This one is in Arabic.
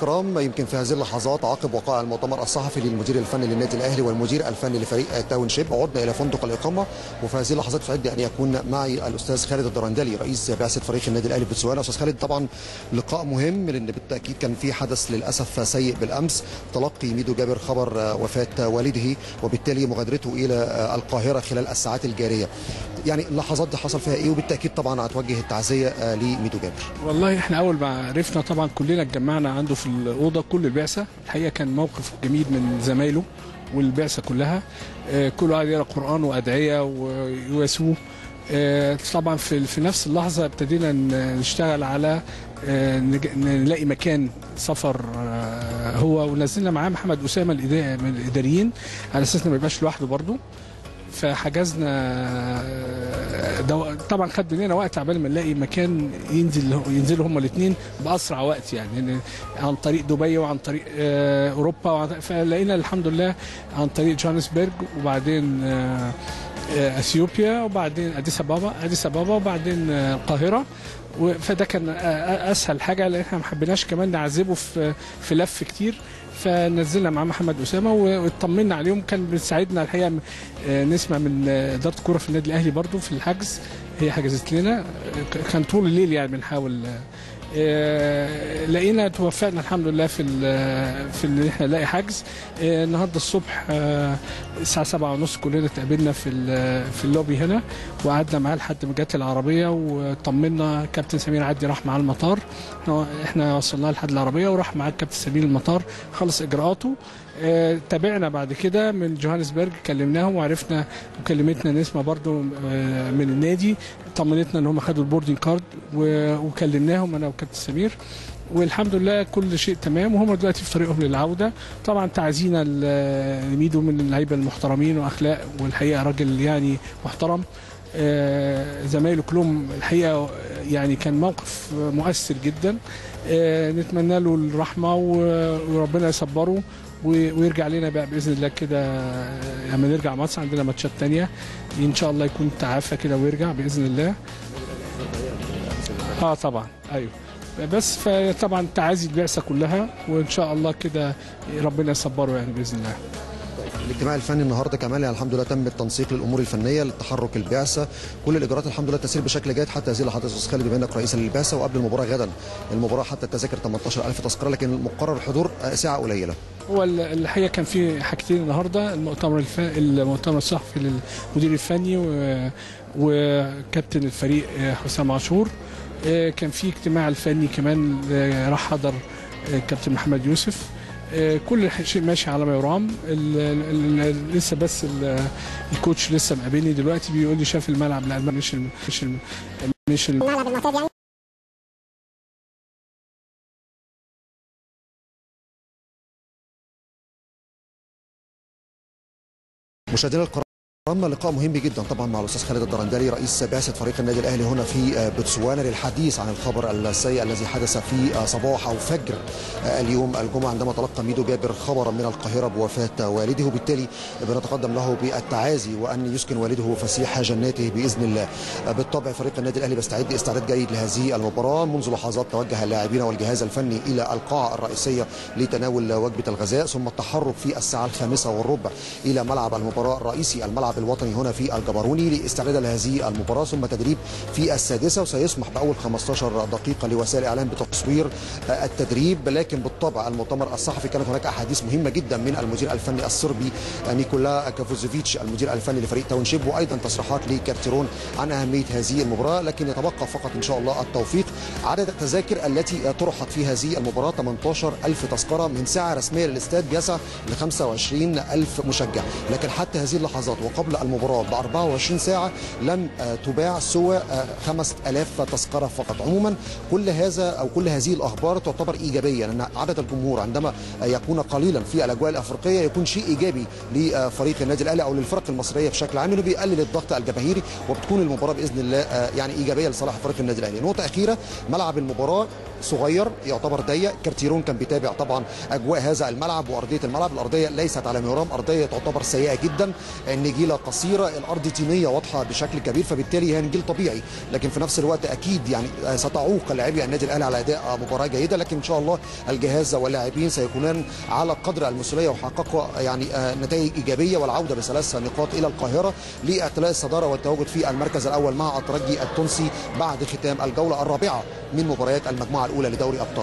كرام يمكن في هذه اللحظات عقب وقائع المؤتمر الصحفي للمدير الفني للنادي الأهلي والمدير الفني لفريق تاون شيب عدنا إلى فندق الإقامة. وفي هذه اللحظات سعدت أن يكون معي الأستاذ خالد الدرندلي رئيس بعثة فريق النادي الأهلي بوتسوانا. أستاذ خالد طبعا لقاء مهم لأن بالتأكيد كان في حدث للأسف سيء بالأمس. تلقي ميدو جابر خبر وفاة والده وبالتالي مغادرته إلى القاهرة خلال الساعات الجارية. يعني اللحظات دي حصل فيها إيه؟ وبالتأكيد طبعا هتوجه التعزية لميدو جابر. والله إحنا أول ما عرفنا طبعا كلنا اتجمعنا عنده في الأوضة كل البعثة. الحقيقة كان موقف جميل من زمايله والبعثة كلها. آه، كله قاعد يقرأ قرآن وأدعية ويواسوه. آه، طبعا في في نفس اللحظة ابتدينا نشتغل على آه، نلاقي مكان سفر هو ونزلنا معاه محمد أسامة من الإداريين. على أساس ما يبقاش لوحده برضه. فحجزنا دو... طبعا خد مننا وقت عبال ما نلاقي مكان ينزل ينزلوا هما الاثنين بأسرع وقت يعني يعني عن طريق دبي وعن طريق آه، أوروبا وعن... فلقينا الحمد لله عن طريق جوهانسبرج وبعدين آه، إثيوبيا وبعدين أديس أبابا أديس أبابا وبعدين آه، القاهرة. فده كان آه، آه، أسهل حاجة لأن إحنا ما حبيناش كمان نعذبه في في لف كتير. فنزلنا مع محمد أسامة واطمنا عليهم. كان بيساعدنا الحقيقة آه، نسمع من آه، إدارة الكورة في النادي الأهلي برضو في الحجز. هي حجزت لنا. آه، كان طول الليل يعني بنحاول آه، آه، لقينا توفقنا الحمد لله في في ان إحنا نلاقي حجز. آه، النهارده الصبح آه، الساعة سبعة ونص كلنا اتقابلنا في في اللوبي هنا وقعدنا معاه لحد ما جت العربية وطمنا كابتن سمير عدي راح معاه المطار. إحنا وصلنا لحد العربية وراح معاه الكابتن سمير المطار خلص إجراءاته. تابعنا بعد كده من جوهانسبرج كلمناهم وعرفنا وكلمتنا نسمه برضو آه، من النادي طمنتنا ان هم خدوا ال boarding card وكلمناهم أنا وكابتن سمير. والحمد لله كل شيء تمام وهم دلوقتي في طريقهم للعودة. طبعا تعزينا لميدو من اللعيبة المحترمين وأخلاق والحقيقة راجل يعني محترم. آه، زمايله كلهم الحقيقة يعني كان موقف مؤثر جدا. آه، نتمنى له الرحمة وربنا يصبره. ويرجع لنا بقى بإذن الله كده لما نرجع مصر عندنا ماتشات تانية. إن شاء الله يكون تعافى كده ويرجع بإذن الله. آه طبعا. أيوه. بس فطبعا تعازي البعثة كلها وإن شاء الله كده ربنا يصبره يعني بإذن الله. الاجتماع الفني النهارده كمان يعني الحمد لله تم التنسيق للأمور الفنية للتحرك البعثة. كل الإجراءات الحمد لله تسير بشكل جيد. حتى هذه اللحظات أستاذ خالد بما انك رئيس للبعثة وقبل المباراة غدا. المباراة حتى التذاكر 18000 تذكرة لكن مقرر الحضور ساعة قليلة. هو ال- الحقيقة كان في حاجتين النهارده المؤتمر الف... المؤتمر الصحفي للمدير الفني و... وكابتن الفريق آه، حسام عاشور. آه، كان في اجتماع الفني كمان آه، راح حضر كابتن محمد يوسف. كل شيء ماشي على ما يرام. لسه بس ال- الكوتش لسه مقابلني دلوقتي بيقول لي شاف الملعب لا مش مش مش الم- الملعب المعتاد يعني مشاهدينا الكرام لقاء مهم جدا طبعا مع الأستاذ خالد الدرندلي رئيس بعثة فريق النادي الأهلي هنا في آه، بوتسوانا للحديث عن الخبر السيء الذي حدث في آه، صباح أو فجر آه، اليوم الجمعة عندما تلقى ميدو جابر خبرا من القاهرة بوفاة والده. وبالتالي بنتقدم له بالتعازي وأن يسكن والده فسيح جناته بإذن الله. بالطبع فريق النادي الأهلي بيستعد استعداد جيد لهذه المباراة منذ لحظات توجه اللاعبين والجهاز الفني إلى القاعة الرئيسية لتناول وجبة الغذاء ثم التحرك في الساعة الخامسة والربع إلى ملعب المباراة الرئيسي الملعب الوطني هنا في الجبروني لاستعداد لهذه المباراة ثم تدريب في السادسة وسيسمح بأول 15 دقيقة لوسائل الإعلام بتصوير التدريب لكن بالطبع المؤتمر الصحفي كانت هناك أحاديث مهمة جدا من المدير الفني الصربي نيكولا كافوزوفيتش المدير الفني لفريق تاون شيب وأيضا تصريحات لكارتيرون عن أهمية هذه المباراة لكن يتبقى فقط إن شاء الله التوفيق. عدد التذاكر التي طرحت في هذه المباراة 18000 تذكرة من سعة رسمية للاستاد بيسع ل 25000 مشجع. لكن حتى هذه اللحظات وقبل المباراة ب 24 ساعة لم آه، تباع سوى آه، 5000 تذكرة فقط. عموما كل هذا أو كل هذه الأخبار تعتبر إيجابية لأن عدد الجمهور عندما آه، يكون قليلا في الأجواء الأفريقية يكون شيء إيجابي لفريق النادي الأهلي أو للفرق المصرية بشكل عام بيقلل الضغط الجماهيري وبتكون المباراة بإذن الله آه، يعني إيجابية لصالح فريق النادي الأهلي. نقطة أخيرة ملعب المباراة صغير يعتبر ضيق. كارتيرون كان بيتابع طبعا أجواء هذا الملعب وأرضية الملعب. الأرضية ليست على مرام أرضية تعتبر سيئة جدا. النجيلة قصيرة الأرض طينيه واضحة بشكل كبير فبالتالي هي نجيل طبيعي. لكن في نفس الوقت أكيد يعني ستعوق لاعبي النادي الأهلي على أداء مباراة جيدة. لكن إن شاء الله الجهاز واللاعبين سيكونان على قدر المسؤولية وحققوا يعني نتائج إيجابية والعودة بثلاث نقاط إلى القاهرة لاعتلاء الصدارة والتواجد في المركز الأول مع الترجي التونسي بعد ختام الجولة الرابعة من مباريات المجموعة الأولى لدوري أبطال.